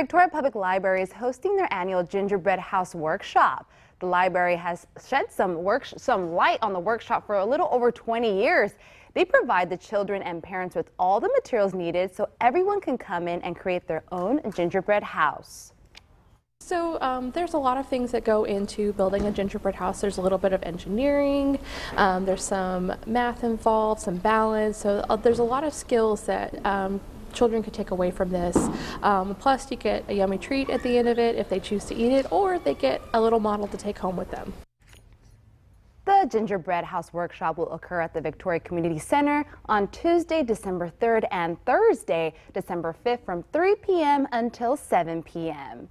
Victoria Public Library is hosting their annual Gingerbread House Workshop. The library has shed some, work, some light on the workshop for a little over 20 years. They provide the children and parents with all the materials needed so everyone can come in and create their own gingerbread house. So um, there's a lot of things that go into building a gingerbread house. There's a little bit of engineering, um, there's some math involved, some balance. So uh, there's a lot of skills that um, children could take away from this. Um, plus, you get a yummy treat at the end of it if they choose to eat it, or they get a little model to take home with them. The Gingerbread House Workshop will occur at the Victoria Community Center on Tuesday, December 3rd and Thursday, December 5th from 3 p.m. until 7 p.m.